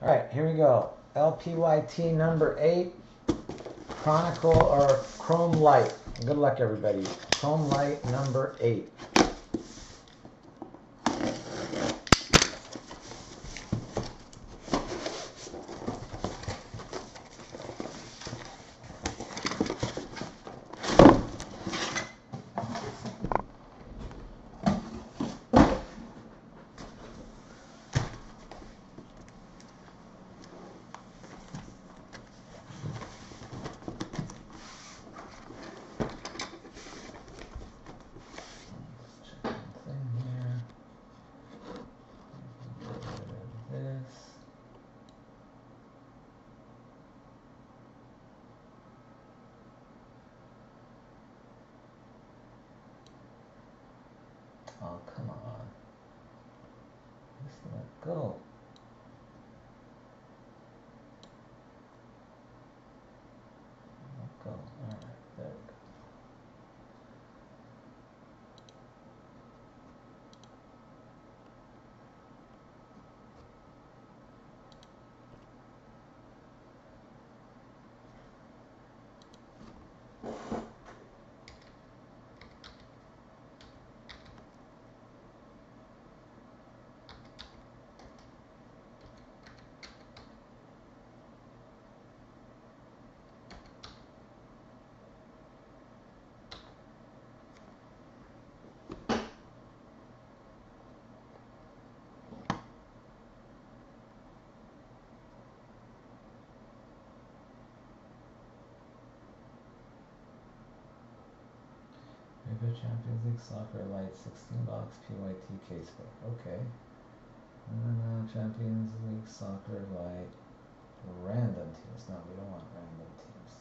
All right, here we go. LPYT number eight, Chronicle or Chrome Light. Good luck, everybody. Chrome Light number eight. Check something here. Get rid of This. Oh, come on. Just let go. Let go. Alright, there we go. Maybe Champions League Soccer Light 16 box PYT casebook. Okay. Uh, Champions League Soccer Light random teams. No, we don't want random teams.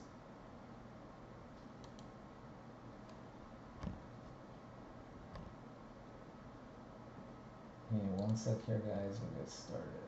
Hey, one sec here, guys. We'll get started.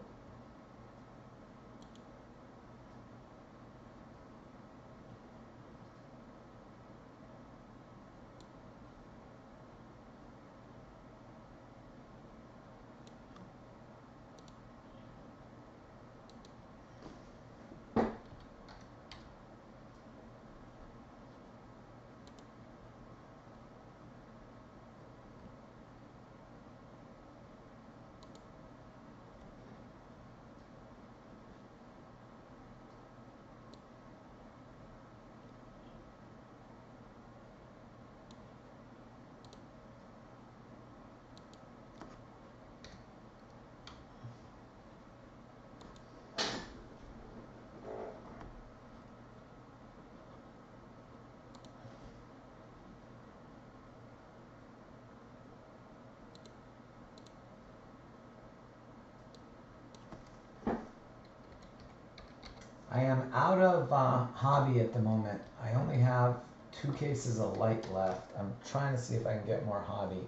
I am out of uh, hobby at the moment. I only have two cases of light left. I'm trying to see if I can get more hobby.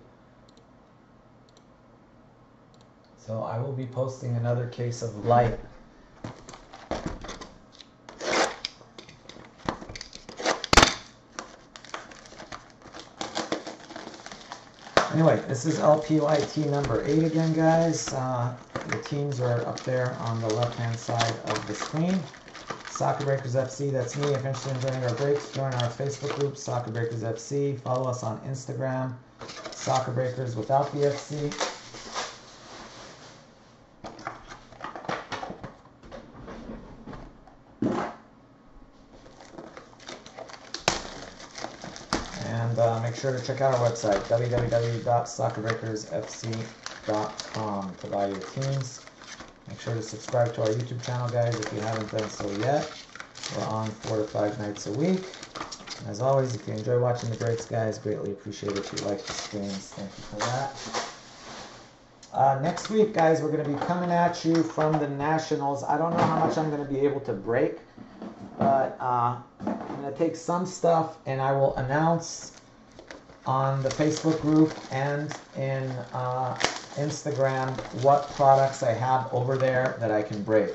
So I will be posting another case of light. Anyway, this is LPYT number eight again, guys. Uh, the teams are up there on the left-hand side of the screen. Soccer Breakers FC, that's me. If you're interested in joining our breaks, join our Facebook group, Soccer Breakers FC. Follow us on Instagram, Soccer Breakers without the FC. And uh, make sure to check out our website, www.soccerbreakersfc.com to buy your teams. Make sure to subscribe to our YouTube channel, guys, if you haven't done so yet. We're on four to five nights a week. And as always, if you enjoy watching the breaks, guys, greatly appreciate it if you like the streams. Thank you for that. Uh, next week, guys, we're going to be coming at you from the Nationals. I don't know how much I'm going to be able to break, but uh, I'm going to take some stuff and I will announce on the Facebook group and in uh, Instagram what products I have over there that I can break.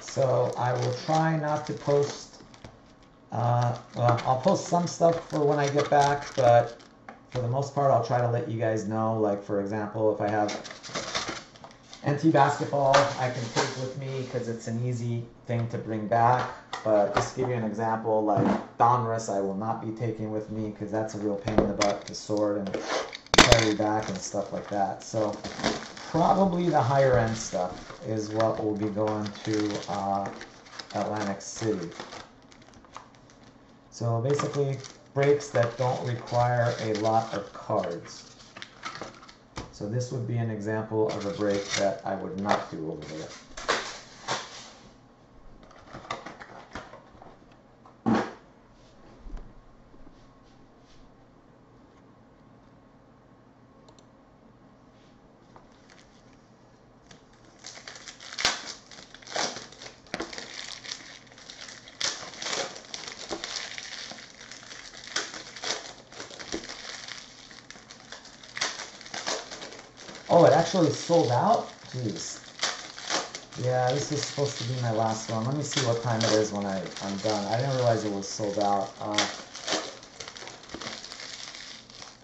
So I will try not to post. Uh, well, I'll post some stuff for when I get back, but for the most part, I'll try to let you guys know. Like for example, if I have NT basketball, I can take with me because it's an easy thing to bring back. But just to give you an example, like Donruss, I will not be taking with me because that's a real pain in the butt to sort and carry back and stuff like that. So probably the higher end stuff is what will be going to uh, Atlantic City. So basically, breaks that don't require a lot of cards. So this would be an example of a break that I would not do over there. Oh, it actually sold out? Jeez. Yeah, this is supposed to be my last one. Let me see what time it is when I, I'm done. I didn't realize it was sold out. Uh,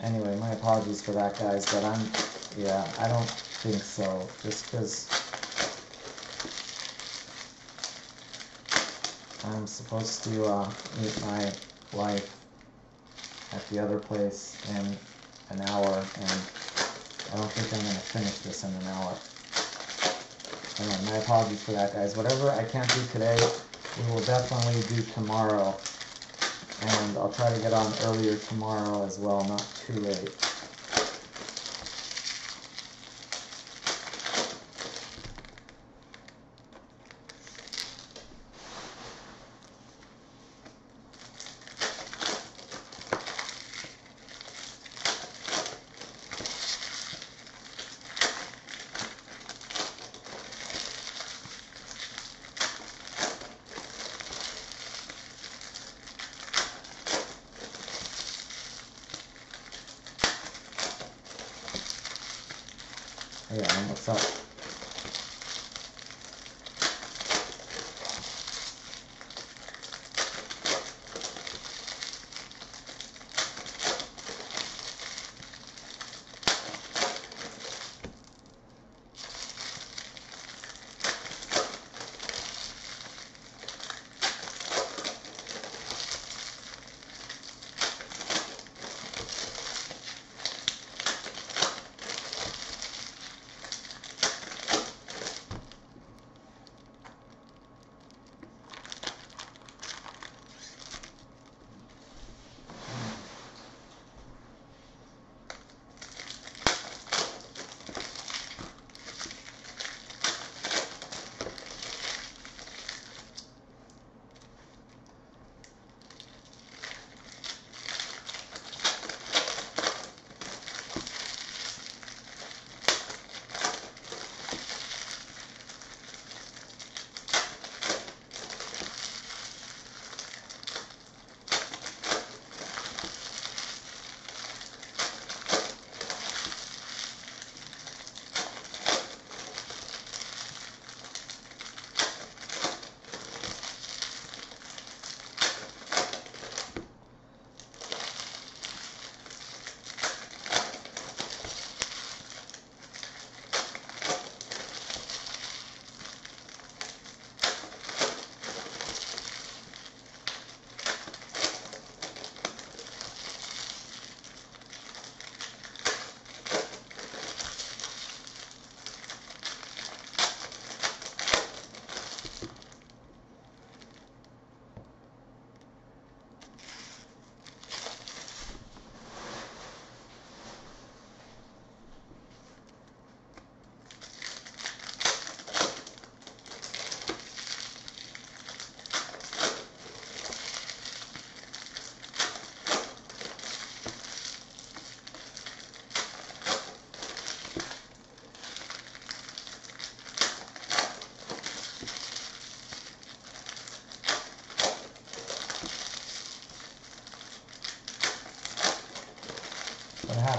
anyway, my apologies for that, guys, but I'm, yeah, I don't think so. Just because I'm supposed to uh, meet my wife at the other place in an hour, and I don't think I'm going to finish this in an hour. Anyway, my apologies for that, guys. Whatever I can't do today, we will definitely do tomorrow. And I'll try to get on earlier tomorrow as well, not too late.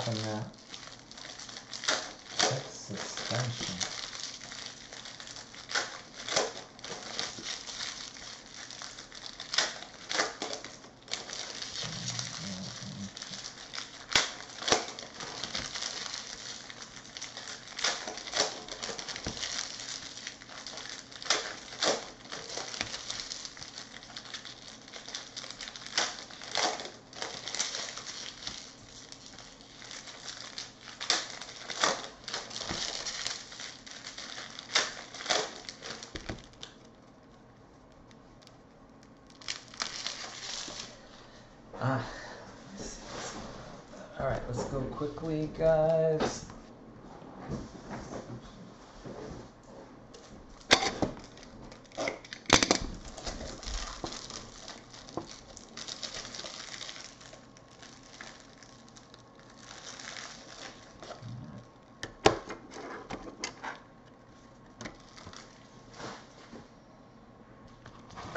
What happened there? Text suspension. let's go quickly, guys.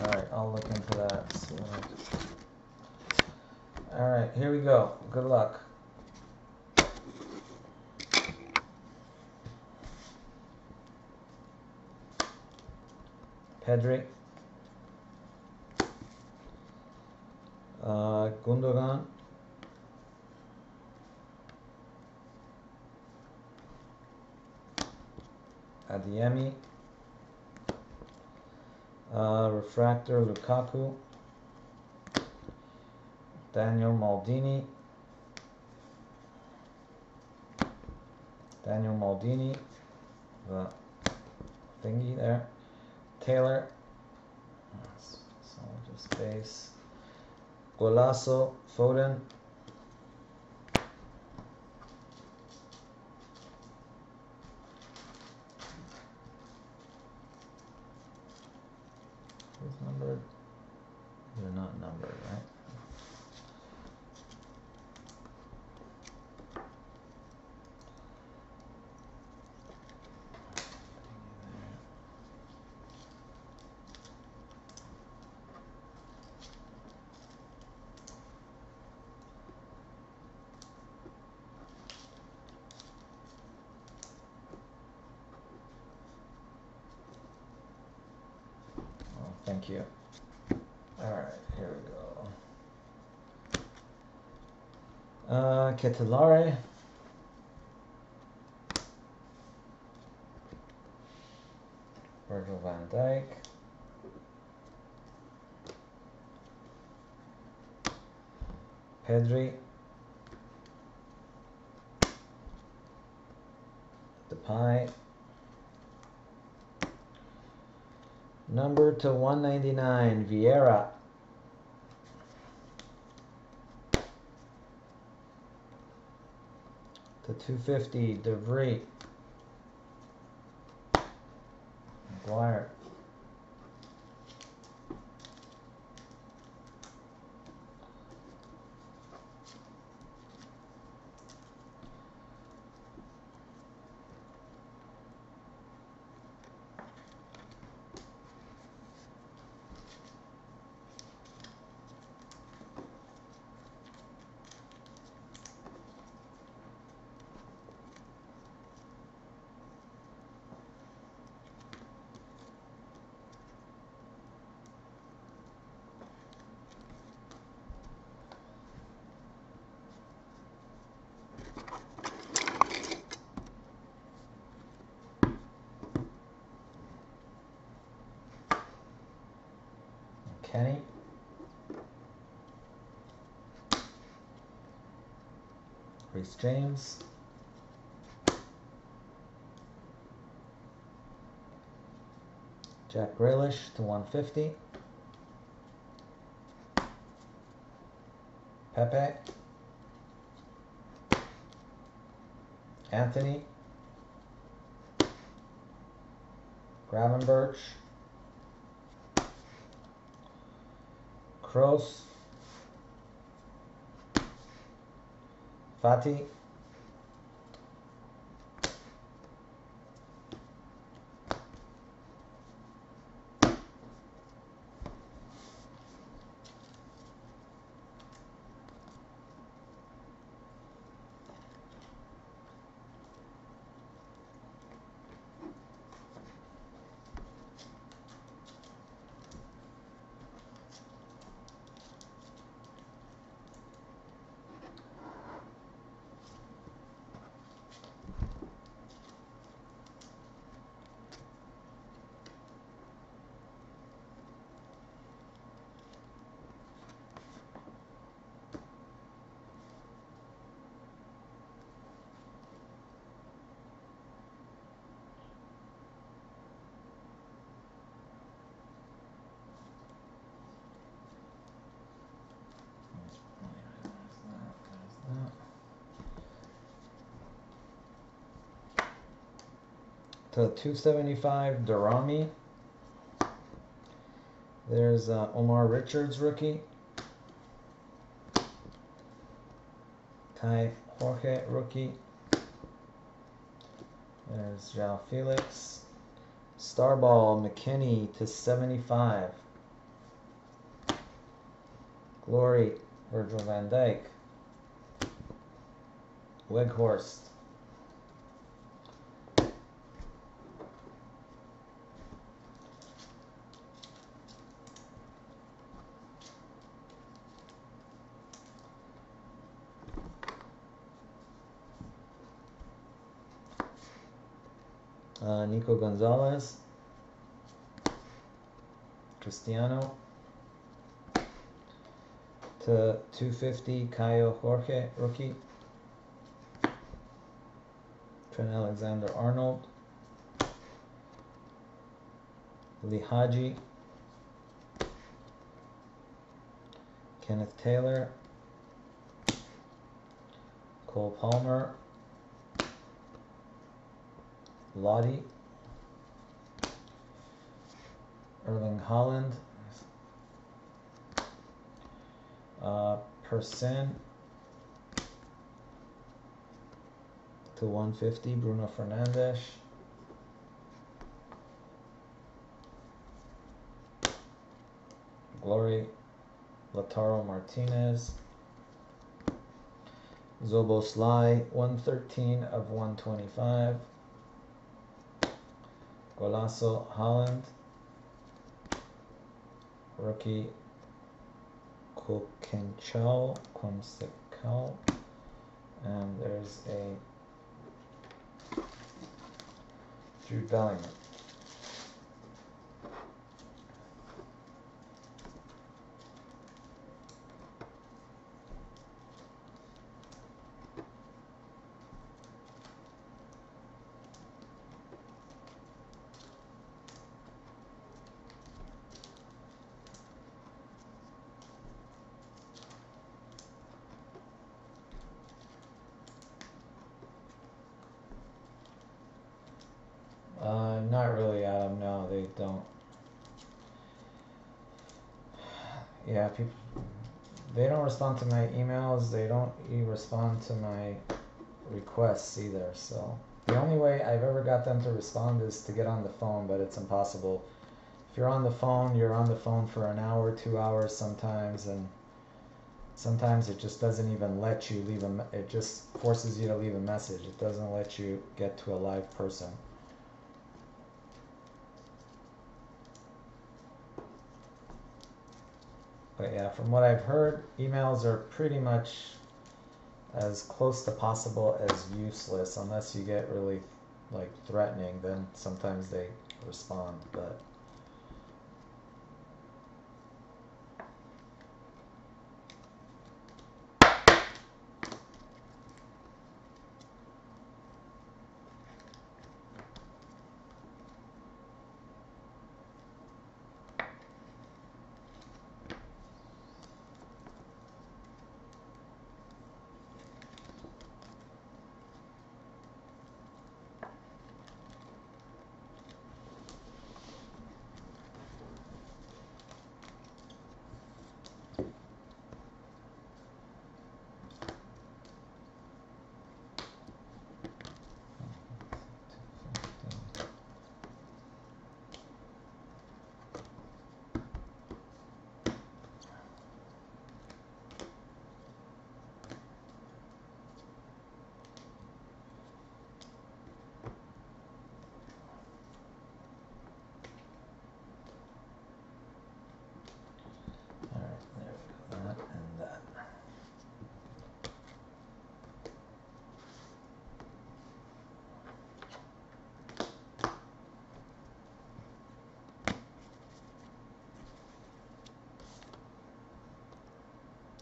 Alright, I'll look into that. Alright, here we go. Good luck. Pedri. Uh, Gundogan. Adeyemi. Uh, refractor Lukaku. Daniel Maldini. Daniel Maldini. The thingy there. Taylor. That's solid space. Golazo. Foden. Who's numbered? They're not numbered, right? Oh, thank you. Alright, here we go. Uh, Ketelaere. Virgil van Dijk. Pedri. Depay. Number to 199, Vieira. To 250, de Vrij. James. Jack Grealish to 150. Pepe. Antony. Gravenberch. Kroos. Fati. To 275, Daramy. There's uh, Omar Richards rookie. Caio Jorge rookie. There's João Felix. Starball McKennie to 75. Glory Virgil van Dijk. Weghorst. Uh, Nico Gonzalez. Cristiano. To 250, Caio Jorge, rookie. Trent Alexander Arnold. Lihadji. Kenneth Taylor. Cole Palmer. Lottie. Erling Haaland. Uh, Person to 150, Bruno Fernandes. Glory Lautaro Martinez. Szoboszlai, 113 of 125. Golazo Haaland. Rookie Kokenchao, Kwamsekao. And there's a Jude Bellingham. Uh, not really, Adam. No, they don't. Yeah, people. They don't respond to my emails. They don't respond to my requests either. So the only way I've ever got them to respond is to get on the phone, but it's impossible. If you're on the phone, you're on the phone for an hour, two hours sometimes, and sometimes it just doesn't even let you leave a. It just forces you to leave a message. It doesn't let you get to a live person. But yeah, from what I've heard, emails are pretty much as close to possible as useless unless you get really like threatening, then sometimes they respond, but alright, there we go. That and that.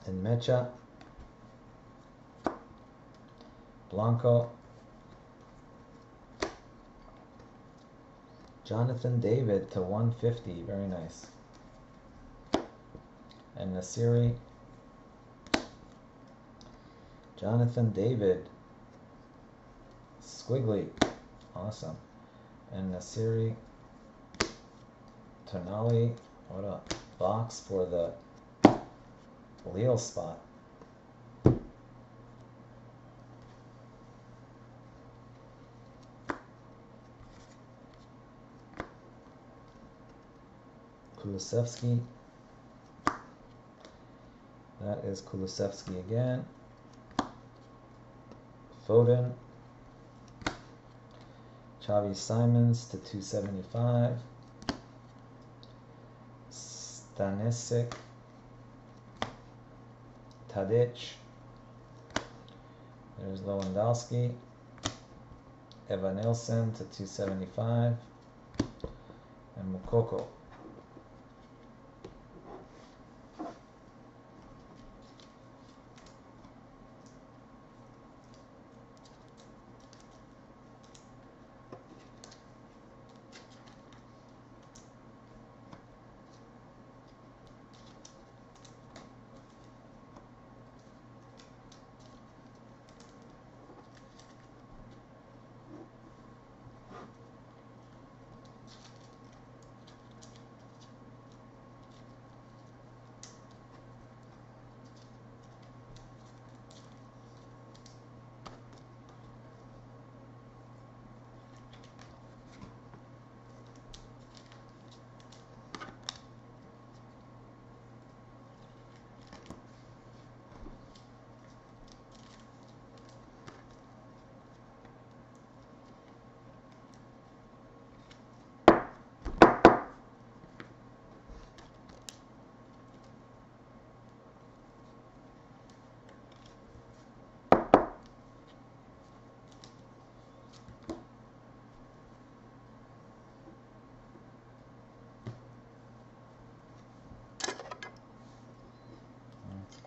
And Mecha. Blanco. Jonathan David to 150. Very nice. And Nasiri. Jonathan David. Squiggly. Awesome. and Nasiri Tonali. What a box for the Lille spot. Kulusevski. That is Kulusevski again. Foden. Xavi Simons to 275. Stanisic. Tadic. There's Lewandowski. Evanilson to 275. And Moukoko.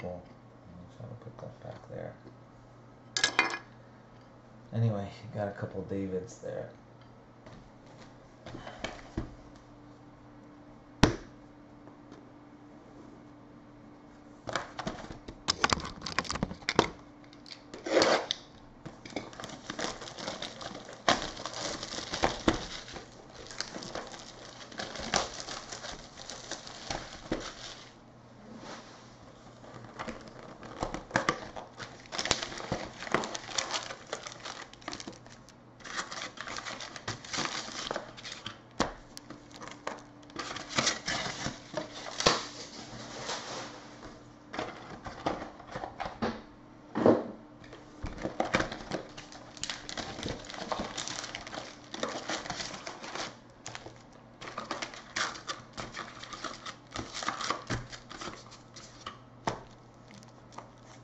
cool. Try to put that back there. Anyway, got a couple Davids there.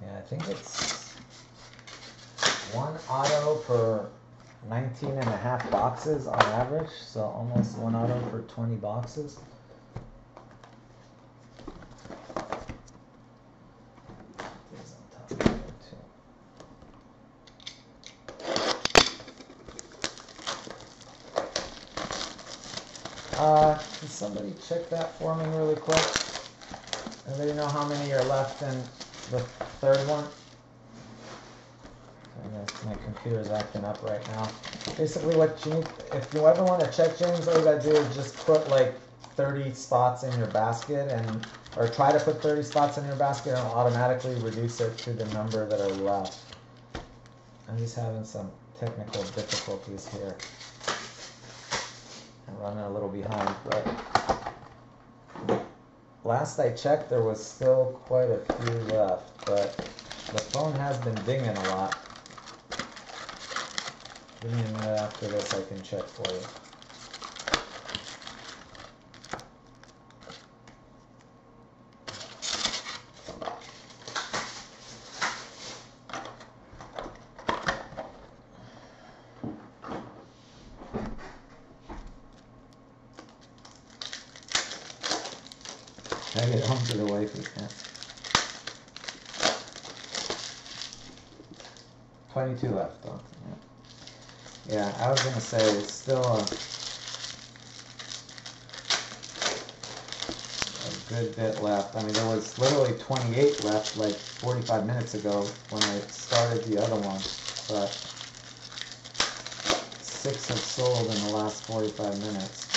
Yeah, I think it's one auto per 19 and a half boxes on average, so almost one auto for 20 boxes. Uh, can somebody check that for me really quick? and Anybody know how many are left in the third one? My computer's acting up right now. Basically, what you need, if you ever want to check James, all you gotta do is just put like 30 spots in your basket and, or try to put 30 spots in your basket and automatically reduce it to the number that are left. I'm just having some technical difficulties here. I'm running a little behind, but last I checked, there was still quite a few left, but the phone has been dinging a lot. Give me a minute after this, I can check for you. I get home to the wifey. Yeah. Twenty-two left, though. Yeah. yeah, I was gonna say it's still a, a good bit left. I mean, there was literally twenty-eight left like forty-five minutes ago when I started the other one, but six have sold in the last 45 minutes.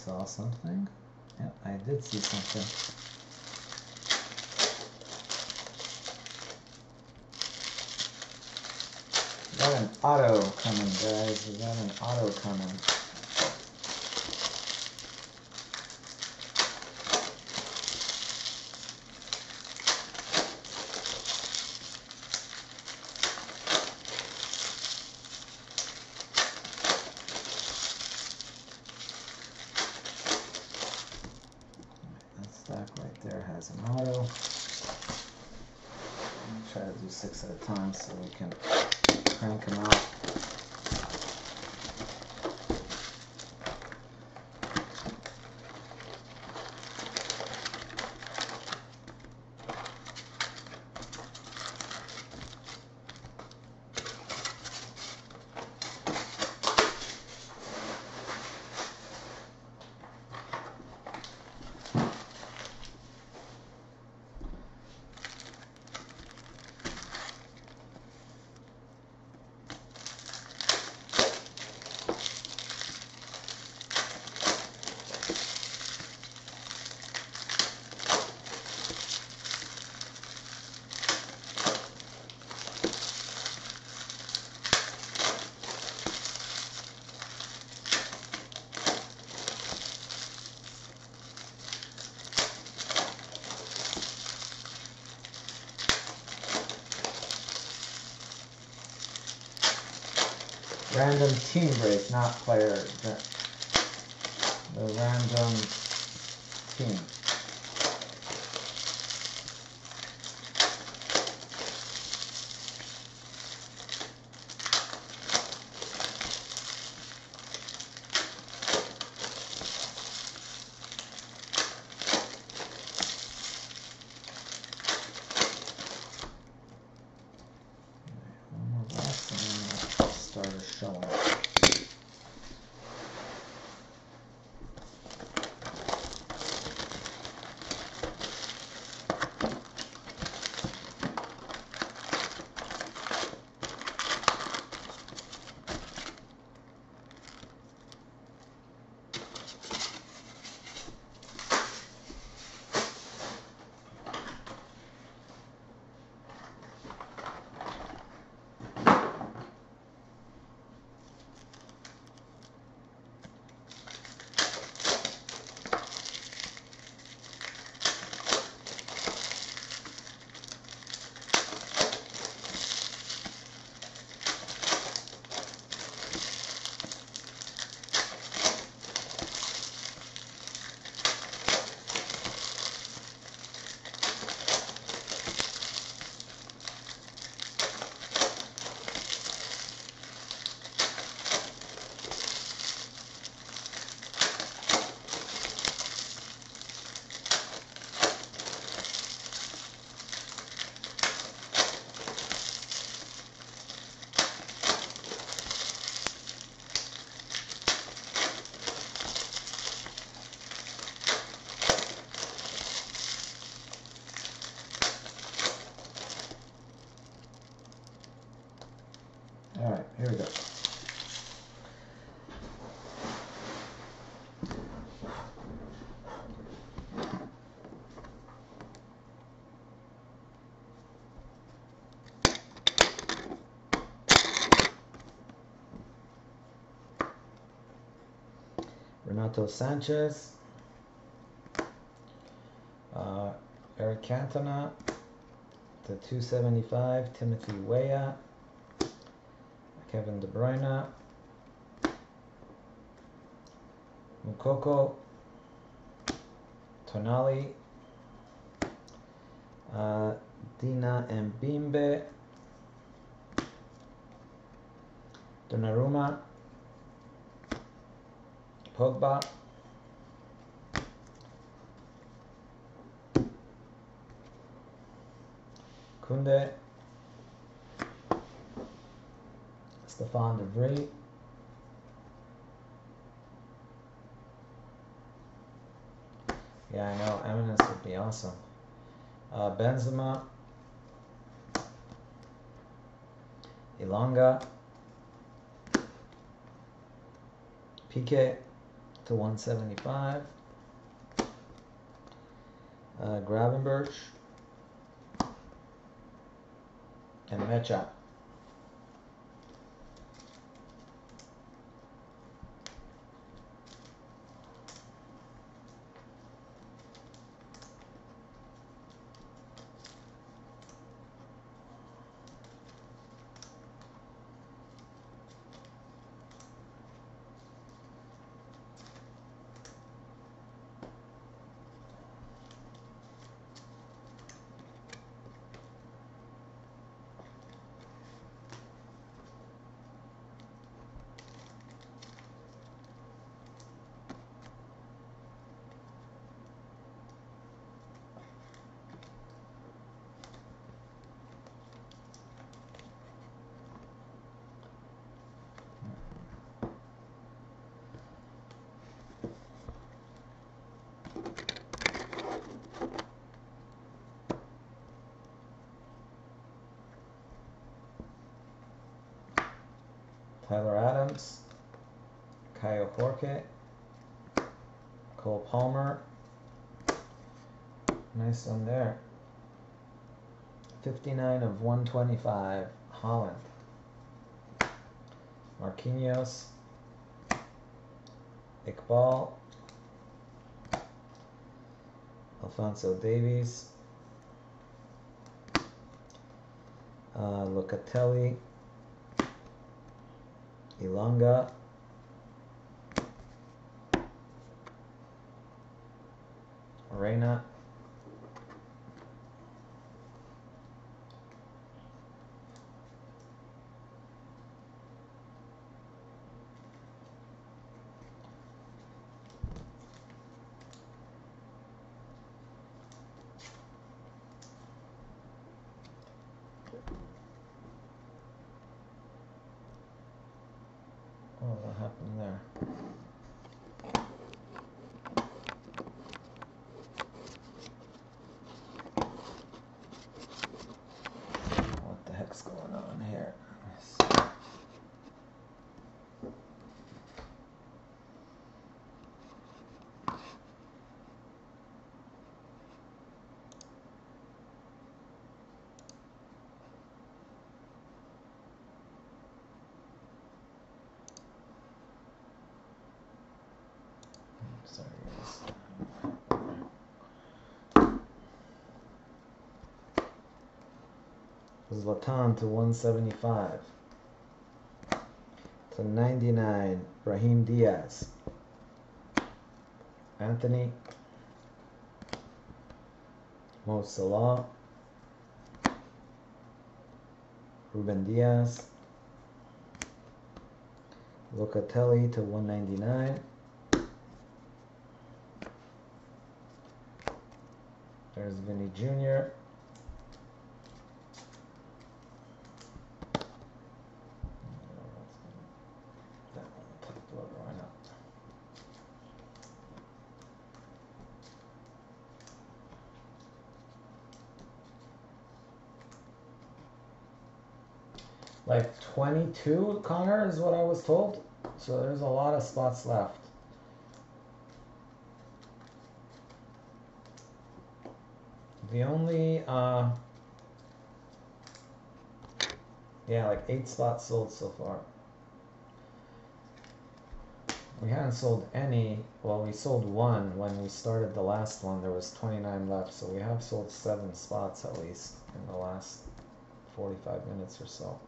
Saw something. Yep, I did see something. Got an auto coming, guys. We got an auto coming. That stack right there has an auto. I'll Try to do six at a time so we can crank them out. Random team break, not player. The, the random Renato Sanches, uh, Eric Cantona, the 275, Timothy Weah, Kevin De Bruyne, Moukoko, Tonali, uh, Dina Ebimbe, Donnarumma, Pogba, Koundé, Stefan de Vrij, Yeah, I know. Eminence would be awesome. Uh, Benzema, Elanga, Pique to 175, uh, Gravenberch, and Mecha. Tyler Adams, Jorge, Cole Palmer. Nice one there. 59 of 125, Haaland. Marquinhos, Iqbal, Alphonso Davies, uh, Locatelli, Elanga. Reina. Oh, what happened there? What the heck's going on here? Sorry, guys. Zlatan to 175. To 99, Brahim Diaz. Antony. Mo Salah. Ruben Dias. Locatelli to 199. There's Vinny Jr. That one, top loader, why not? Like 22, Connor, is what I was told. So there's a lot of spots left. The only, uh, yeah, like eight spots sold so far. We haven't sold any, well, we sold one when we started the last one. There was 29 left, so we have sold seven spots at least in the last 45 minutes or so.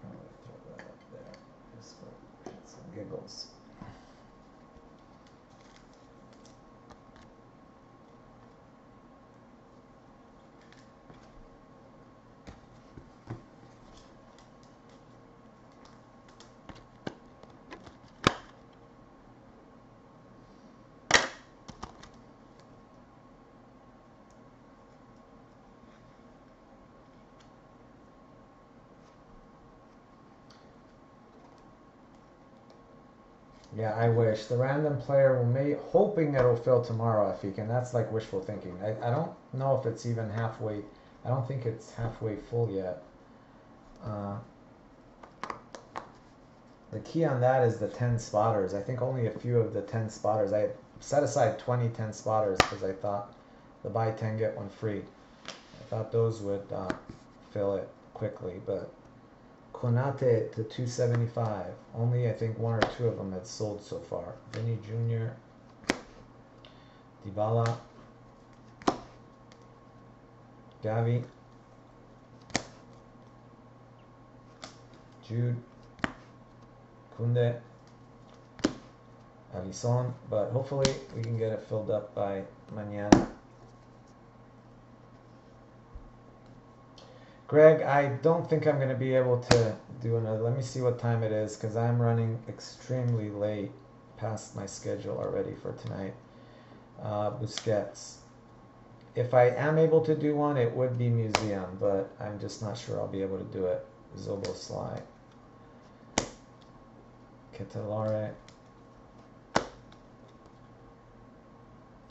Probably throw that up there just for shits and giggles. Yeah, I wish. The random player will may hoping it'll fill tomorrow if he can. That's like wishful thinking. I, I don't know if it's even halfway I don't think it's halfway full yet. Uh, the key on that is the 10 spotters. I think only a few of the 10 spotters. I set aside 20 10 spotters because I thought the buy 10 get one free. I thought those would uh, fill it quickly, but Konate to 275. Only I think one or two of them had sold so far. Vinny Jr., Dybala, Gavi, Jude, Koundé, Avison, but hopefully we can get it filled up by mañana. Greg, I don't think I'm going to be able to do another. Let me see what time it is because I'm running extremely late past my schedule already for tonight. Uh, Busquets. If I am able to do one, it would be museum, but I'm just not sure I'll be able to do it. Zobo Sly. Ketelaere.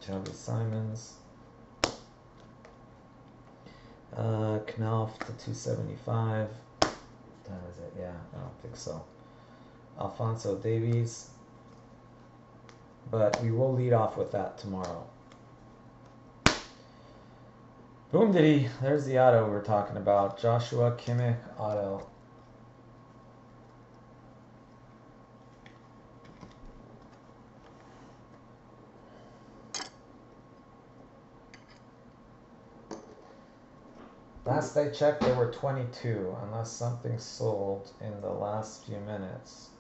Xavi Simons. Uh, Knopf to 275. That is it, yeah, I don't think so. Alphonso Davies. But we will lead off with that tomorrow. Boom diddy, there's the auto we we're talking about. Joshua Kimmich auto. Last I checked, there were 22, unless something sold in the last few minutes.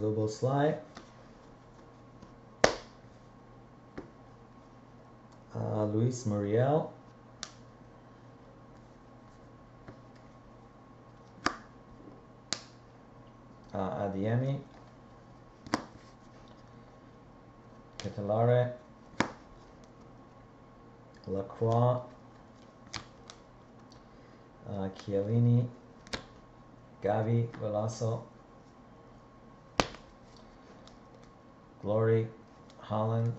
Szoboszlai. Uh, Luis Muriel. Uh, Adeyemi. Ketelaere. Lacroix. Uh, Chiellini. Gavi Veloso. Glory, Haaland,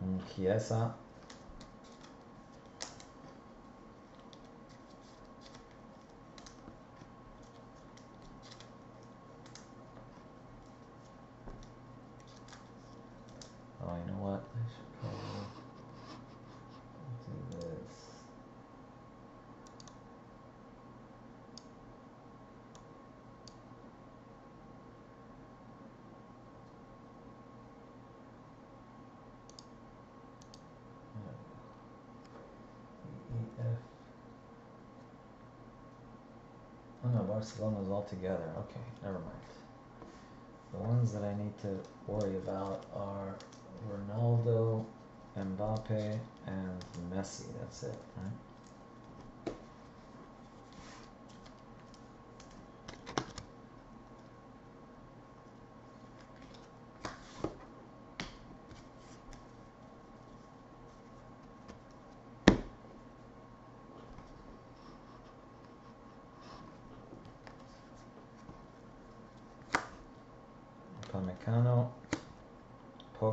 and Chiesa. Oh, you know what? I should probably do this. EF. Oh no, Barcelona's all together. Okay, never mind. The ones that I need to worry about are Ronaldo, Mbappe, and Messi. That's it, right?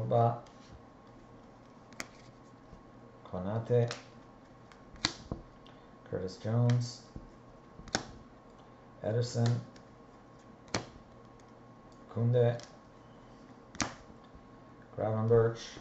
Pogba, Konate, Curtis Jones, Ederson, Koundé, Gravenberch,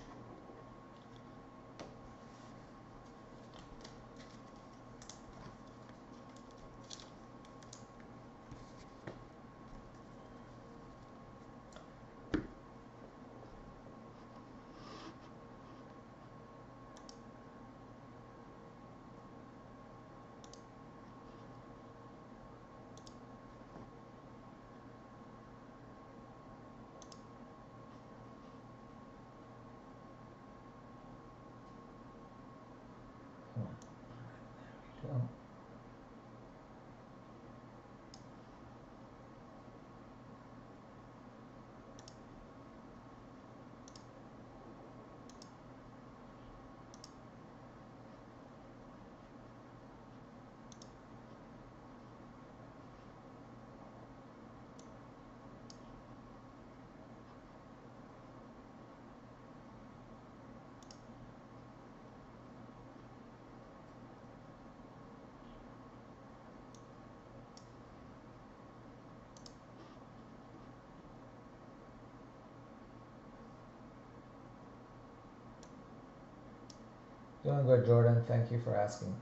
Doing good, Jordan. Thank you for asking.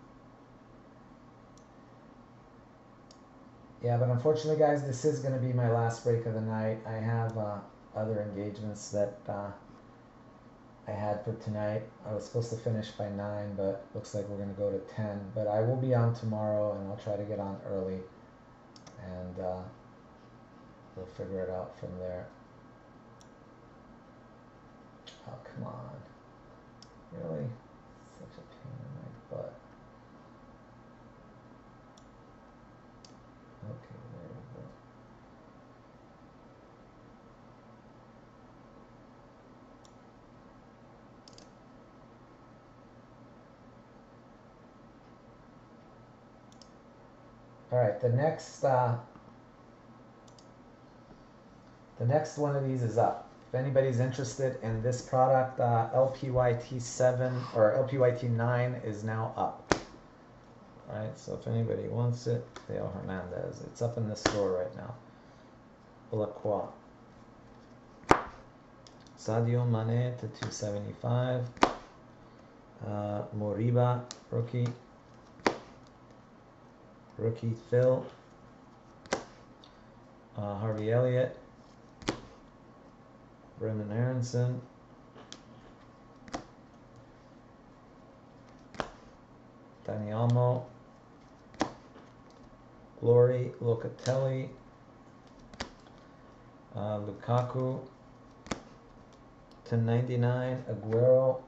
Yeah, but unfortunately, guys, this is going to be my last break of the night. I have uh, other engagements that uh, I had for tonight. I was supposed to finish by 9, but looks like we're going to go to 10. But I will be on tomorrow, and I'll try to get on early, and uh, we'll figure it out from there. Oh, come on. Really? Such a pain in my butt. Okay, there we go. All right, the next uh, the next one of these is up. If anybody's interested in this product, uh, LPYT7 or LPYT9 is now up. All right, so if anybody wants it, Theo Hernandez, it's up in the store right now. Lacroix. Sadio Mane to 275. Uh, Moriba, rookie. Rookie Phil. Uh, Harvey Elliott. Brenden Aaronson. Dani Olmo. Glory Locatelli. Uh, Lukaku. 1099 Aguero.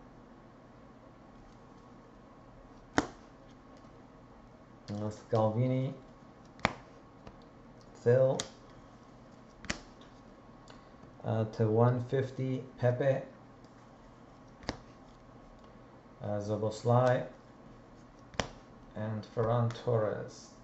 Uh, Scalvini. Phil. Uh, to 150 Pepe. Uh, Szoboszlai. And Ferran Torres.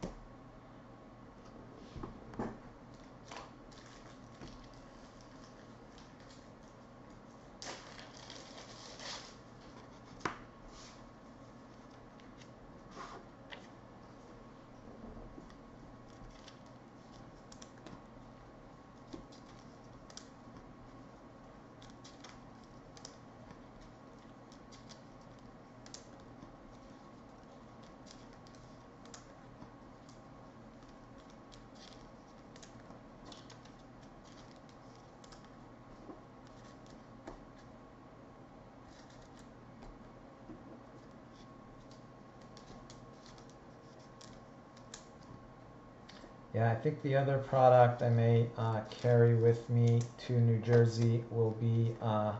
Yeah, I think the other product I may uh, carry with me to New Jersey will be uh,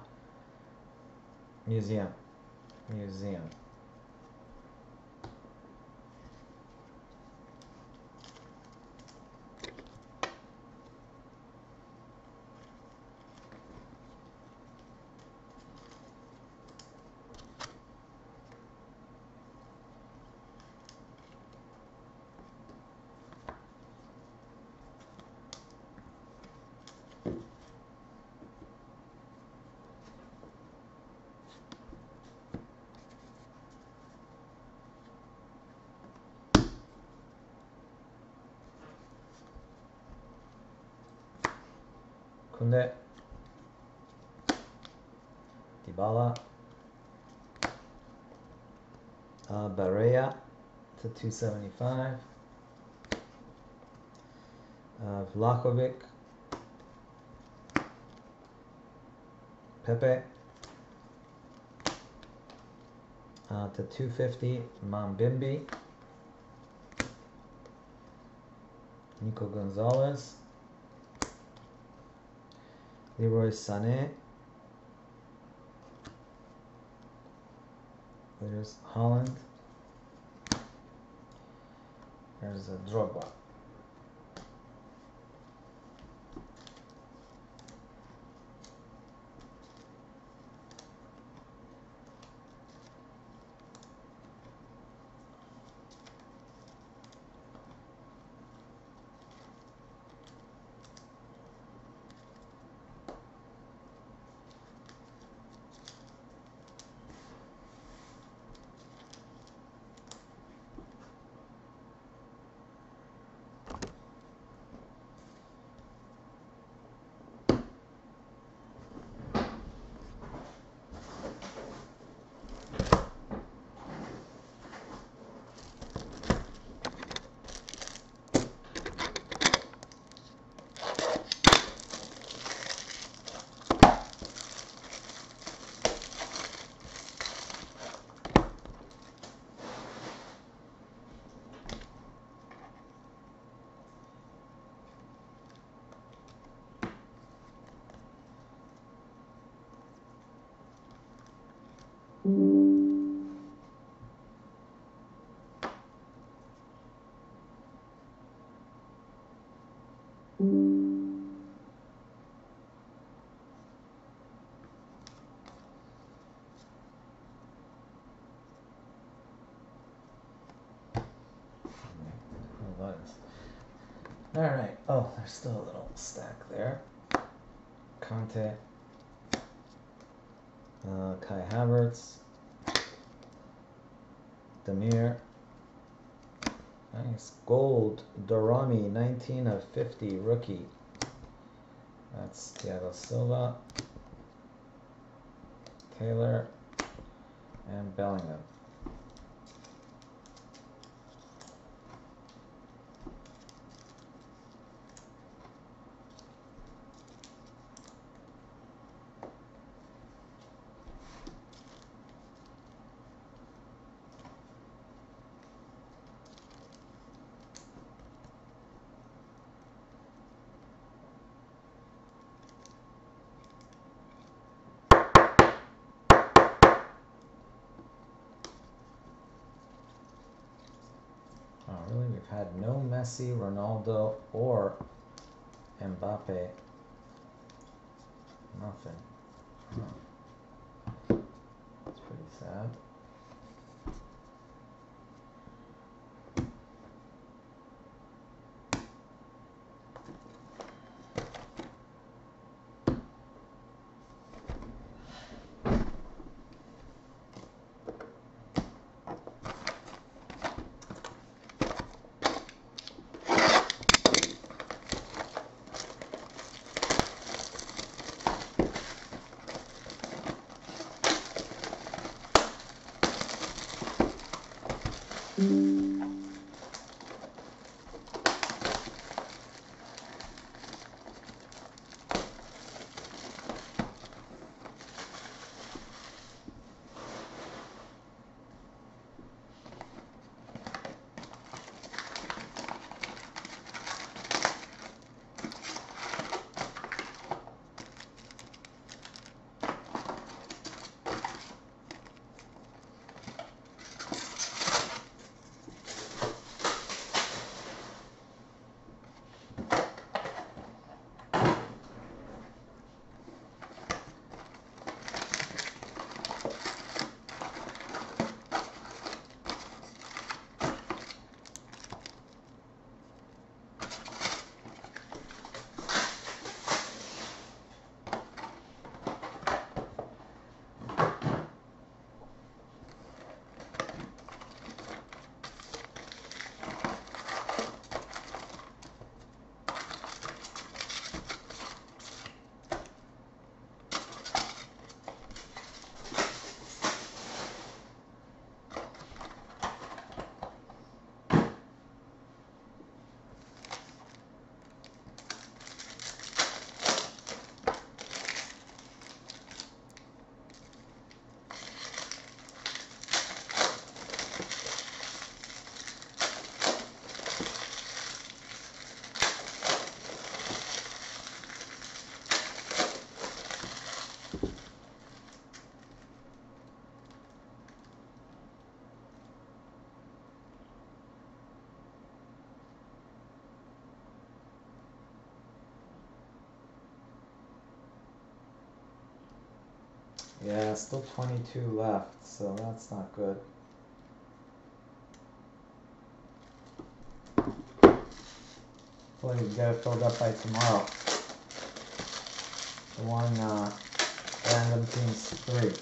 museum. Museum. Koundé. Dybala. Uh, to 275. Uh, Vlahovic. Pepe. Uh, to 250. Mambimbi. Nico Gonzalez. Leroy Sané. There's Haaland. There's a Drogba. All right. Oh, there's still a little stack there. Conte. Uh, Kai Havertz. Demir. Nice. Gold. Daramy, 19 of 50, rookie. That's Thiago Silva. Taylor. And Bellingham. Mm-hmm. Yeah, still 22 left, so that's not good. Hopefully we can get it filled up by tomorrow. The one uh, random teams three.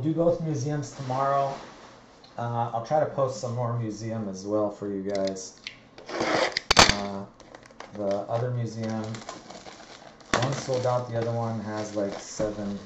We'll do both museums tomorrow. Uh, I'll try to post some more museum as well for you guys. Uh, the other museum, one sold out, the other one has like seven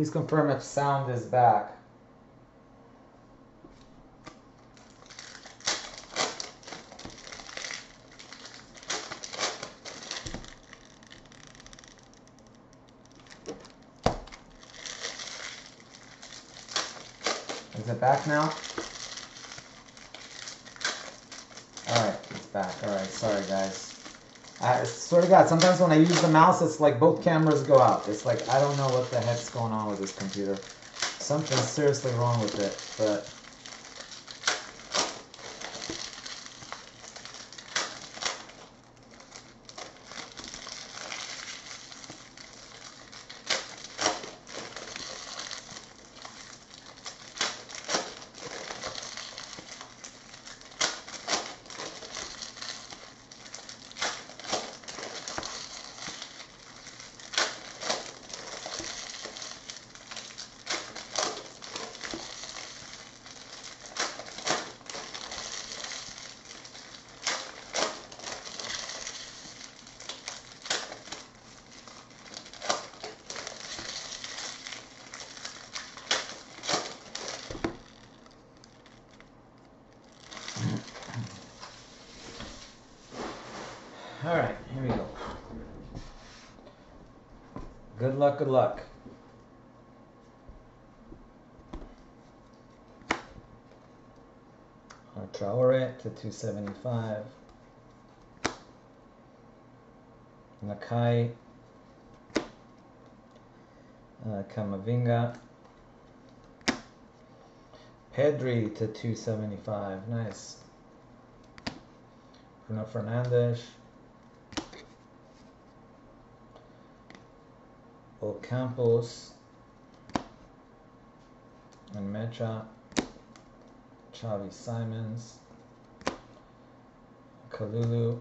Please confirm if sound is back. Is it back now? Alright, it's back. Alright, sorry guys. I swear to God, sometimes when I use the mouse, it's like both cameras go out. It's like, I don't know what the heck's going on with this computer. Something's seriously wrong with it, but... All right, here we go. Good luck, good luck. Uh, Traore to 275. Nakai. Uh, Camavinga. Pedri to 275. Nice. Bruno Fernandes. Ocampos and Mecha, Xavi Simons, Kalulu,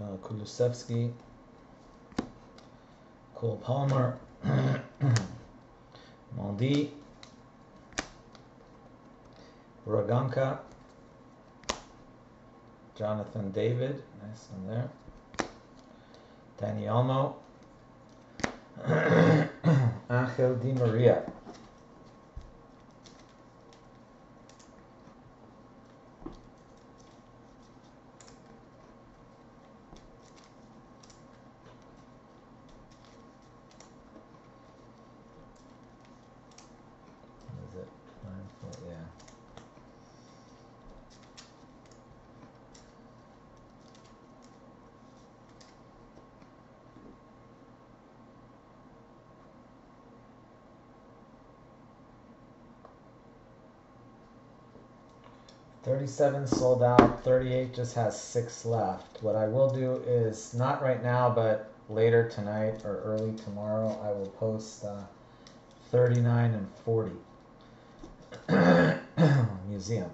uh, Kulusevski, Cole Palmer, Maldi, Raganka, Jonathan David, nice one there. Dani Olmo. Angel Di Maria. 37 sold out, 38 just has six left. What I will do is, not right now, but later tonight or early tomorrow, I will post uh, 39 and 40 museum.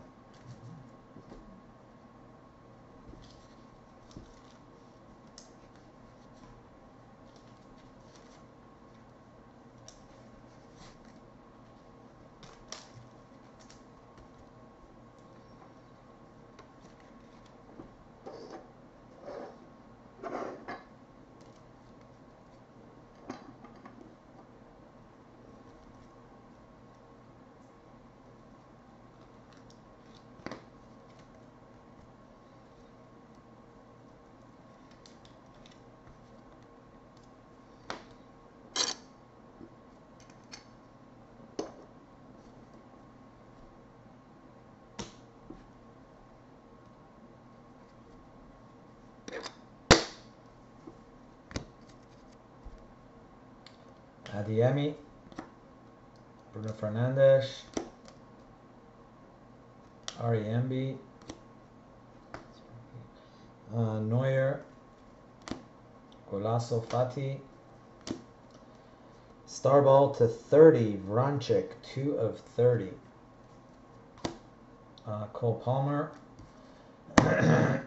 Adeyemi, Bruno Fernandes, Ariembi, uh, Neuer, Golazo Fati, Starball to 30, Vranchik, 2 of 30. Uh, Cole Palmer.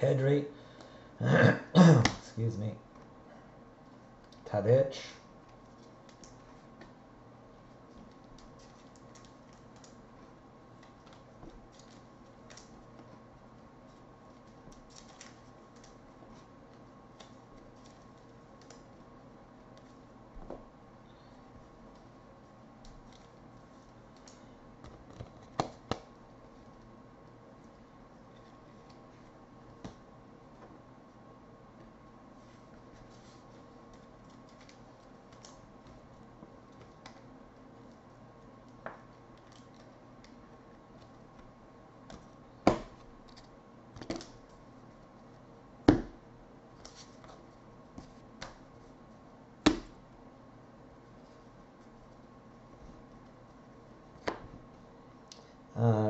Pedri. Excuse me. Tadic.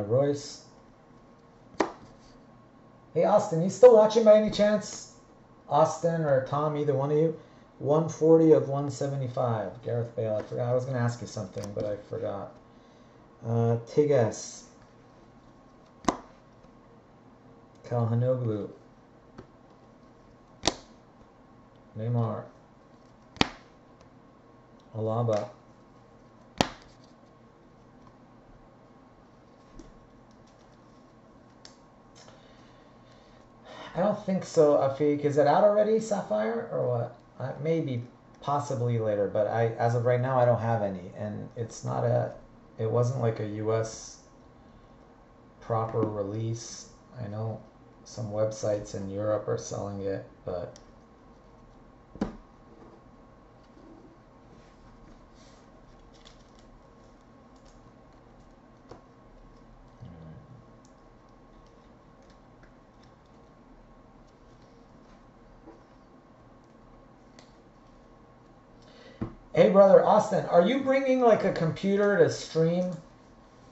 Reus. Hey, Austin, you still watching by any chance? Austin or Tom, either one of you? 140 of 175. Gareth Bale. I forgot. I was going to ask you something, but I forgot. Uh, Tigas. Calhanoglu. Neymar. Alaba. I don't think so, Afik. Is it out already, Sapphire, or what? Uh, maybe, possibly later, but I, as of right now, I don't have any, and it's not a, it wasn't like a U.S. proper release. I know some websites in Europe are selling it, but Hey, brother Austin, are you bringing like a computer to stream?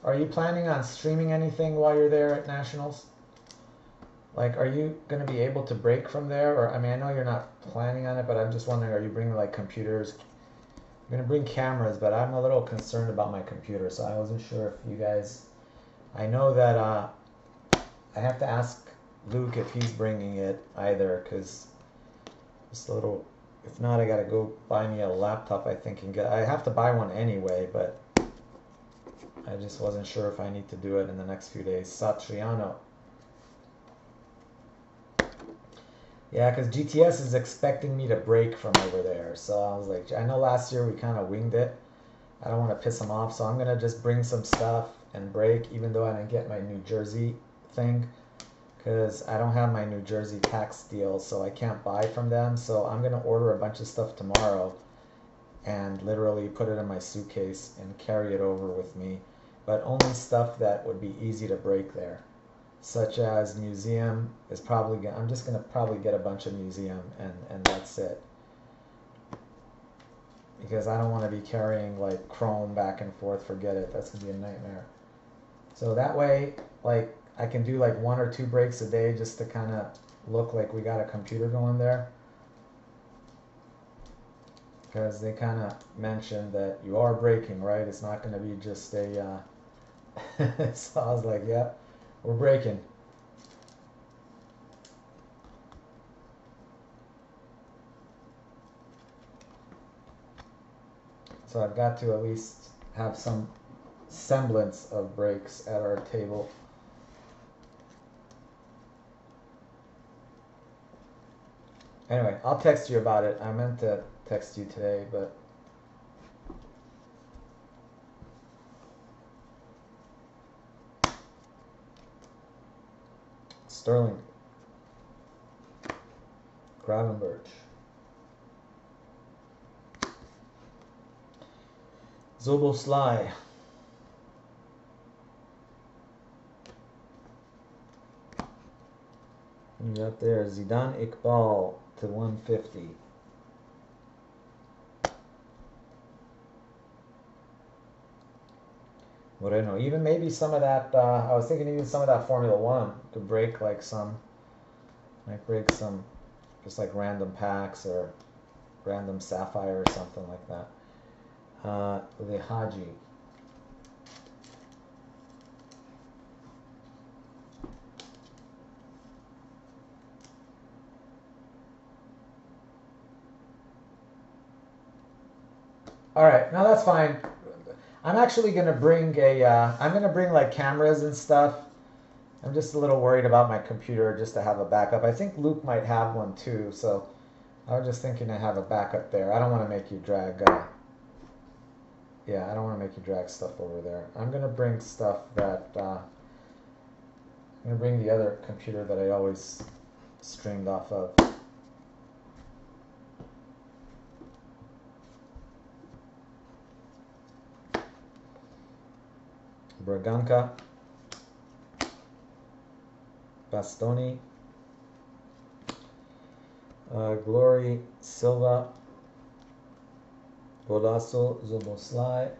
Are you planning on streaming anything while you're there at Nationals? Like, are you going to be able to break from there? Or, I mean, I know you're not planning on it, but I'm just wondering, are you bringing like computers? I'm going to bring cameras, but I'm a little concerned about my computer, so I wasn't sure if you guys. I know that uh, I have to ask Luke if he's bringing it either, because just a little if not, I gotta go buy me a laptop, I think, and get. I have to buy one anyway, but I just wasn't sure if I need to do it in the next few days. Satriano. Yeah, because GTS is expecting me to break from over there. So I was like, I know last year we kind of winged it. I don't want to piss them off, so I'm gonna just bring some stuff and break, even though I didn't get my New Jersey thing because I don't have my New Jersey tax deal, so I can't buy from them. So I'm gonna order a bunch of stuff tomorrow and literally put it in my suitcase and carry it over with me, but only stuff that would be easy to break there, such as museum is probably. going I'm just gonna probably get a bunch of museum and and that's it. Because I don't want to be carrying like Chrome back and forth. Forget it. That's gonna be a nightmare. So that way, like I can do like one or two breaks a day just to kind of look like we got a computer going there. Because they kind of mentioned that you are breaking, right? It's not going to be just a. Uh... so I was like, yeah, we're breaking. So I've got to at least have some semblance of breaks at our table. Anyway, I'll text you about it. I meant to text you today, but Sterling, Gravenberch, Sly. You got there Zidane Iqbal to 150. Moreno, even maybe some of that, uh, I was thinking even some of that Formula One could break like some, might break some, just like random packs or random sapphire or something like that. Uh, the All right, now that's fine. I'm actually gonna bring a. am uh, gonna bring like cameras and stuff. I'm just a little worried about my computer just to have a backup. I think Luke might have one too, so I was just thinking to have a backup there. I don't want to make you drag. Uh, yeah, I don't want to make you drag stuff over there. I'm gonna bring stuff that. Uh, I'm gonna bring the other computer that I always streamed off of. Braganca, Bastoni, uh, Glory Silva, Golazo Szoboszlai,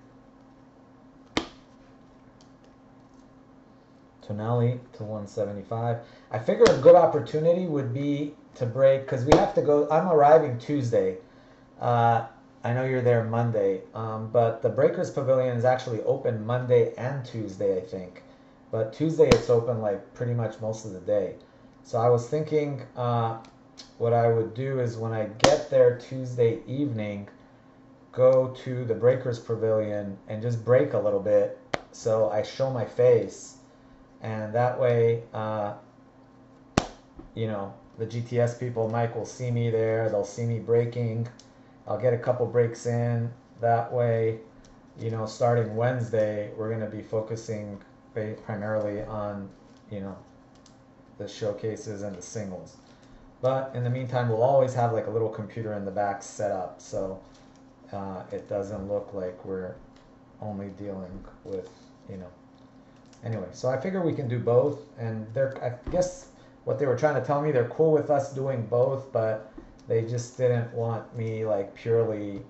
Tonali to 175. I figure a good opportunity would be to break because we have to go. I'm arriving Tuesday. Uh, I know you're there Monday, um, but the Breakers Pavilion is actually open Monday and Tuesday, I think. But Tuesday it's open like pretty much most of the day. So I was thinking uh, what I would do is when I get there Tuesday evening, go to the Breakers Pavilion and just break a little bit so I show my face. And that way, uh, you know, the GTS people, Mike, will see me there. They'll see me breaking. I'll get a couple breaks in. That way, you know, starting Wednesday, we're going to be focusing primarily on, you know, the showcases and the singles. But in the meantime, we'll always have like a little computer in the back set up so uh, it doesn't look like we're only dealing with, you know. Anyway, so I figure we can do both, and they're, I guess what they were trying to tell me, they're cool with us doing both, but they just didn't want me like purely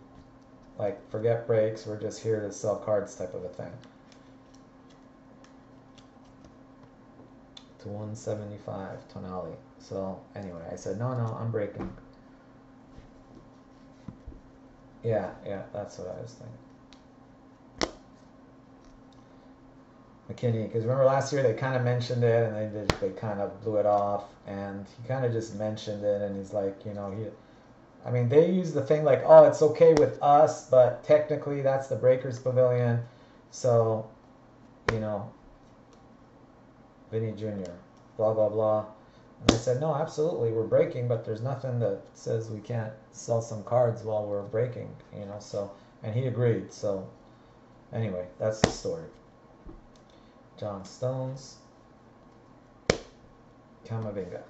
like forget breaks, we're just here to sell cards type of a thing. To 175 Tonali. So anyway, I said, no, no, I'm breaking. Yeah, yeah, that's what I was thinking. McKennie, because remember last year they kind of mentioned it and they just, they kind of blew it off, and he kind of just mentioned it, and he's like, you know, he, I mean, they use the thing like, oh, it's okay with us, but technically that's the Breakers Pavilion, so, you know, Vinny Jr. Blah blah blah. And I said, no, absolutely, we're breaking, but there's nothing that says we can't sell some cards while we're breaking, you know. So, and he agreed. So, anyway, that's the story. John Stones, Camavinga.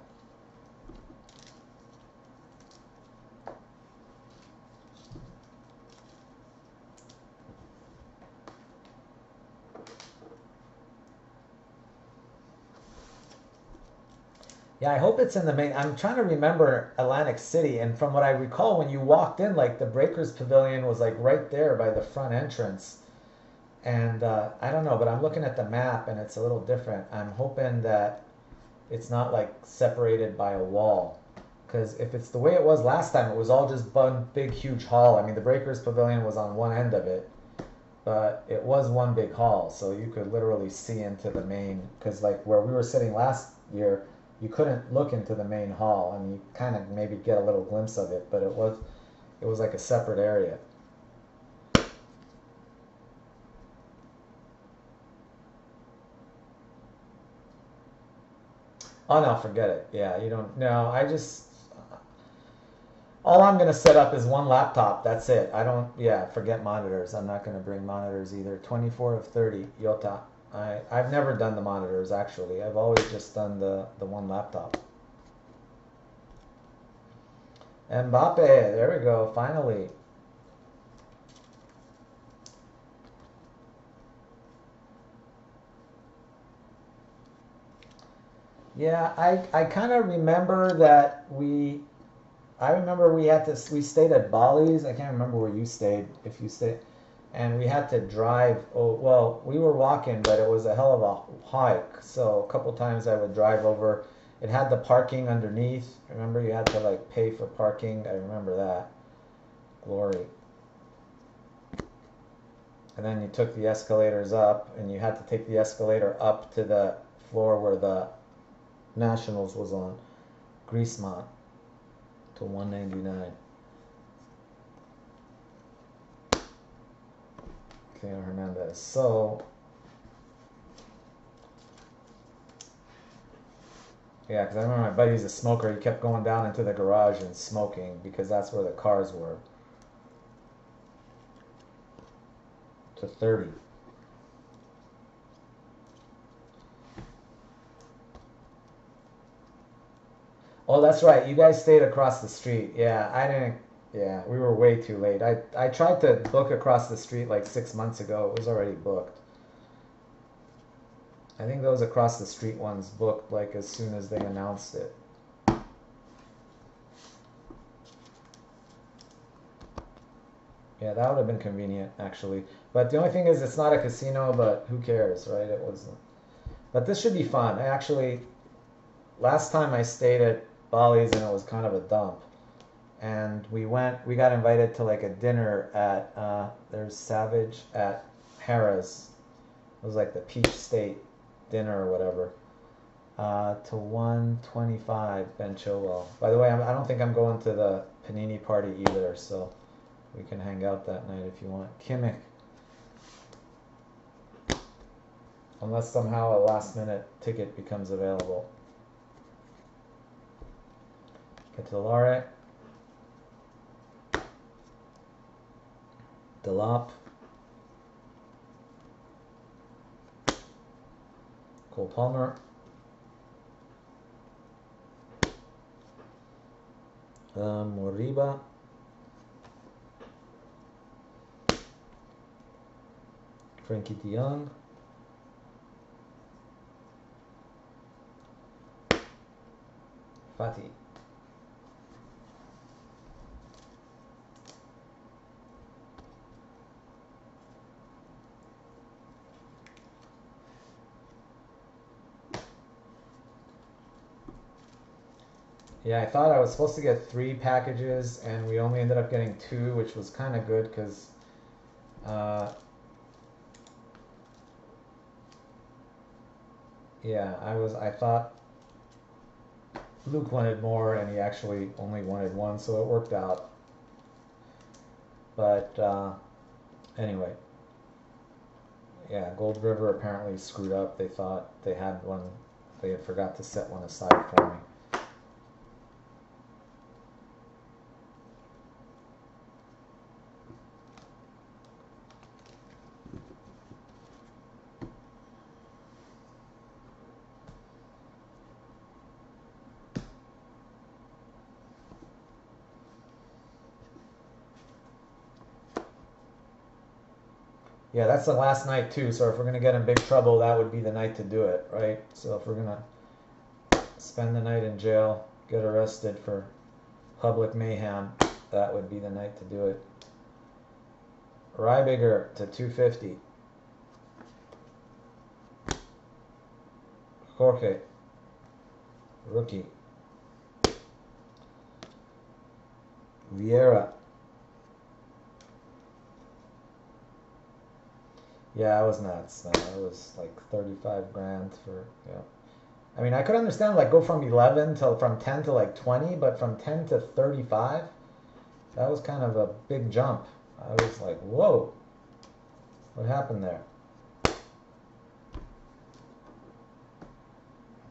Yeah, I hope it's in the main. I'm trying to remember Atlantic City, and from what I recall, when you walked in, like the Breakers Pavilion was like right there by the front entrance. And uh, I don't know, but I'm looking at the map, and it's a little different. I'm hoping that it's not like separated by a wall, because if it's the way it was last time, it was all just one big huge hall. I mean, the Breakers Pavilion was on one end of it, but it was one big hall, so you could literally see into the main. Because like where we were sitting last year you couldn't look into the main hall. Mean, you kind of maybe get a little glimpse of it, but it was it was like a separate area. Oh no, forget it. Yeah, you don't. No, I just all I'm gonna set up is one laptop. That's it. I don't. Yeah, forget monitors. I'm not gonna bring monitors either. 24 of 30 Jota. I, I've never done the monitors actually. I've always just done the, the one laptop. Mbappe, there we go, finally. Yeah, I, I kind of remember that we, I remember we had to, we stayed at Bally's. I can't remember where you stayed, if you stayed and we had to drive. Oh, well, we were walking, but it was a hell of a hike. So a couple times I would drive over. It had the parking underneath. Remember, you had to like pay for parking. I remember that. Glory. And then you took the escalators up, and you had to take the escalator up to the floor where the Nationals was on. Griezmann to 199. Theo Hernandez. So, yeah, because I remember my buddy's a smoker. He kept going down into the garage and smoking because that's where the cars were. To 30. Oh, that's right. You guys stayed across the street. Yeah, I didn't yeah, we were way too late. I, I tried to book across the street like six months ago. It was already booked. I think those across the street ones booked like as soon as they announced it. Yeah, that would have been convenient actually. But the only thing is, it's not a casino. But who cares, right? It was. But this should be fun. I actually, last time I stayed at Bally's and it was kind of a dump. And we went, we got invited to like a dinner at, uh, there's Savage at Harrah's. It was like the Peach State dinner or whatever. Uh, to 125 Ben Chilwell. By the way, I'm, I do not think I'm going to the Panini party either, so we can hang out that night if you want. Kimmich. Unless somehow a last minute ticket becomes available. Get to the. Cole Palmer. Uh, Moriba. Frankie de Jong. Fati. Yeah, I thought I was supposed to get three packages, and we only ended up getting two, which was kind of good because uh, yeah, I was I thought Luke wanted more, and he actually only wanted one, so it worked out. But uh, anyway, yeah, Gold River apparently screwed up. They thought they had one, they had forgot to set one aside for me. Yeah, that's the last night too. So if we're gonna get in big trouble, that would be the night to do it, right? So if we're gonna spend the night in jail, get arrested for public mayhem, that would be the night to do it. Reibiger to 250. Jorge, rookie. Vieira, Yeah, it was nuts. Uh, it was like 35 grand for, yeah. I mean, I could understand like go from 11 to from 10 to like 20, but from 10 to 35, that was kind of a big jump. I was like, whoa, what happened there?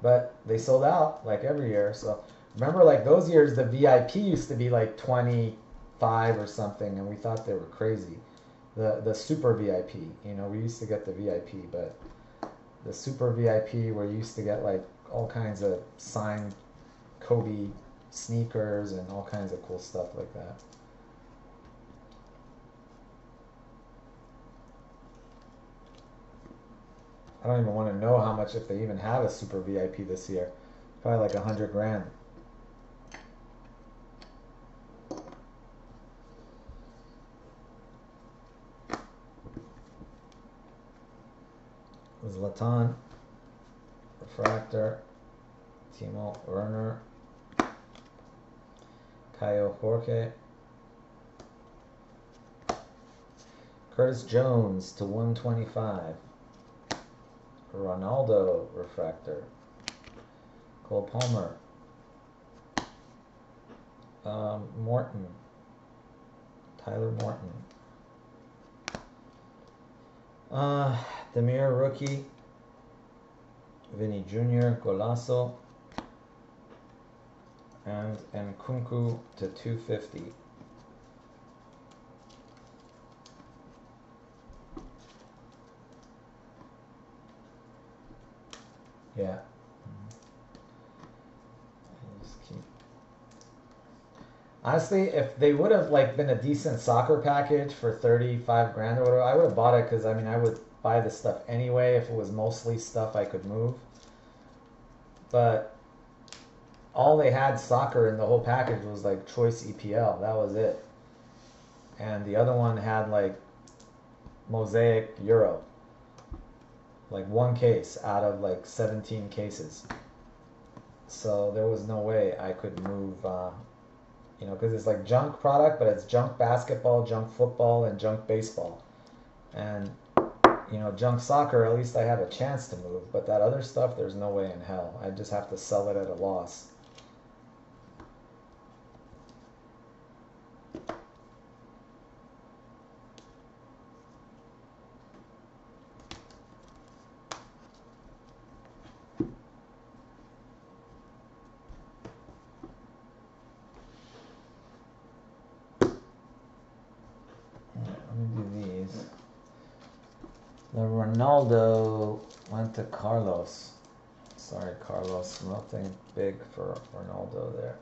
But they sold out like every year. So remember, like those years, the VIP used to be like 25 or something, and we thought they were crazy the the super VIP. You know, we used to get the VIP, but the super VIP you used to get like all kinds of signed Kobe sneakers and all kinds of cool stuff like that. I don't even want to know how much if they even have a super VIP this year. Probably like a hundred grand. Zlatan, Refractor, Timo Werner, Caio Jorge, Curtis Jones to 125, Ronaldo Refractor, Cole Palmer, um, Morton, Tyler Morton. Uh, Demir rookie. Vinny Jr. Golazo. And Nkunku to 250. Yeah. Mm-hmm. Honestly, if they would have like been a decent soccer package for thirty five grand or whatever, I would have bought it because I mean I would buy the stuff anyway if it was mostly stuff I could move. But all they had soccer in the whole package was like choice EPL. That was it. And the other one had like mosaic Euro. like one case out of like 17 cases. So there was no way I could move, uh, you know, because it's like junk product, but it's junk basketball, junk football, and junk baseball. And, you know, junk soccer, at least I have a chance to move. But that other stuff, there's no way in hell. I just have to sell it at a loss. Ronaldo went to Carlos. Sorry, Carlos. Nothing big for Ronaldo there.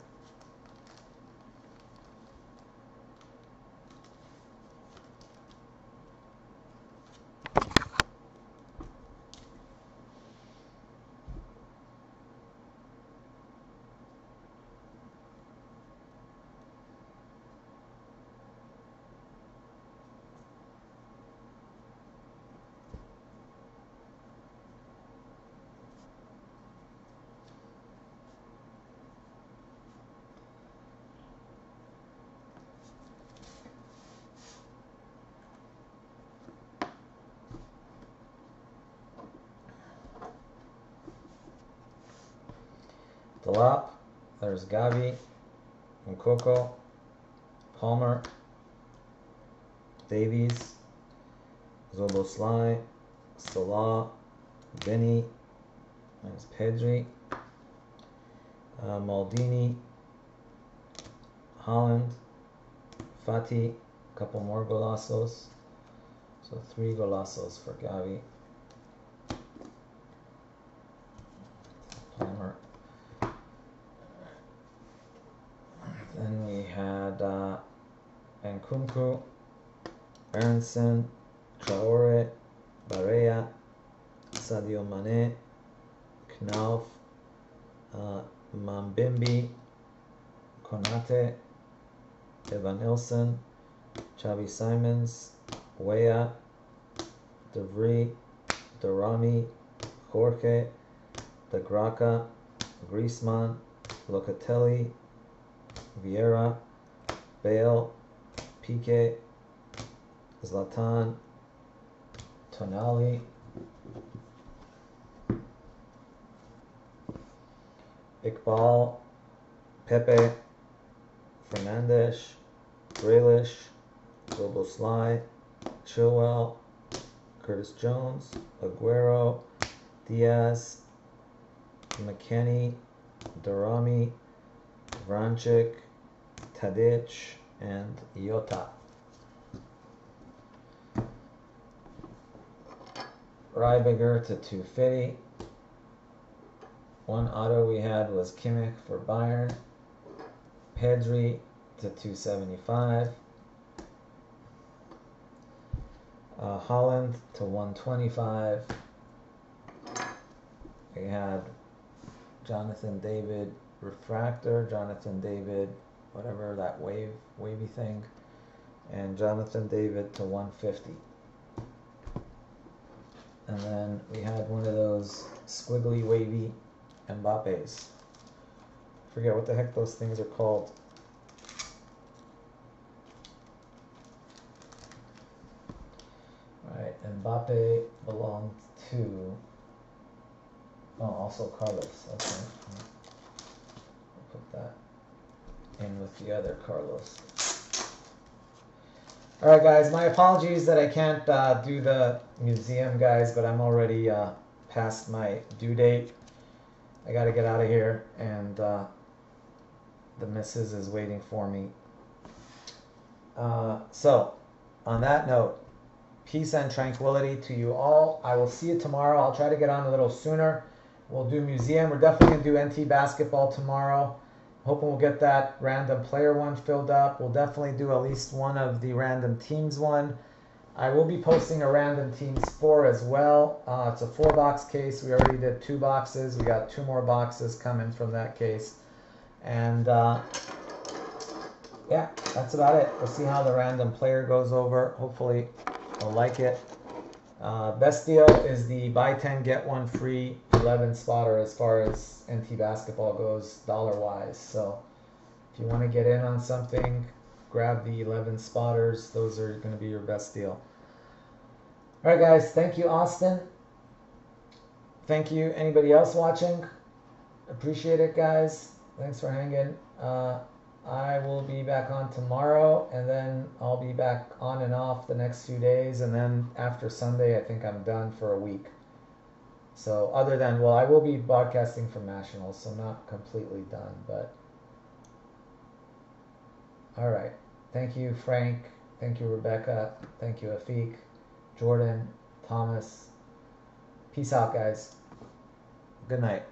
Delap, there's Gavi, Moukoko, Palmer, Davies, Szoboszlai, Salah, Vinny, there's Pedri, uh, Maldini, Haaland, Fati, a couple more golazos. So three golazos for Gavi. Palmer. Then we had uh, Nkunku, Aaronson, Traore, Barea, Sadio Mane, Knauf, uh, Mambimbi, Konate, Evanilson, Xavi Simons, Weah, DeVry, Daramy, Jorge, De Graca, Griezmann, Locatelli, Vieira, Bale, Pique, Zlatan, Tonali, Iqbal, Pepe, Fernandes, Grealish, Sly, Chilwell, Curtis Jones, Aguero, Diaz, McKennie, Daramy, Vranchik, Tadic, and Jota. Rybiger to 250. One auto we had was Kimmich for Bayern. Pedri to 275. Uh, Haaland to 125. We had Jonathan David Refractor, Jonathan David, whatever that wave wavy thing, and Jonathan David to 150. And then we had one of those squiggly wavy Mbappe's. Forget what the heck those things are called. Alright, Mbappe belonged to Oh also Carlos, okay I'll put that in with the other Carlos. All right, guys, my apologies that I can't uh, do the museum, guys, but I'm already uh, past my due date. I got to get out of here, and uh, the missus is waiting for me. Uh, so, on that note, peace and tranquility to you all. I will see you tomorrow. I'll try to get on a little sooner. We'll do museum. We're definitely going to do NT basketball tomorrow. Hoping we'll get that random player one filled up. We'll definitely do at least one of the random teams one. I will be posting a random teams four as well. Uh, it's a four box case. We already did two boxes. We got two more boxes coming from that case. And uh, yeah, that's about it. We'll see how the random player goes over. Hopefully, I'll like it. Uh, best deal is the buy 10 get one free 11 spotter as far as NT basketball goes dollar wise. So if you want to get in on something, grab the 11 spotters. Those are going to be your best deal. All right, guys. Thank you, Austin. Thank you. Anybody else watching? Appreciate it, guys. Thanks for hanging. Uh, I will be back on tomorrow, and then I'll be back on and off the next few days, and then after Sunday, I think I'm done for a week. So other than well, I will be broadcasting from Nationals, so not completely done, but all right. Thank you, Frank. Thank you, Rebecca. Thank you, Afik, Jordan, Thomas. Peace out, guys. Good night.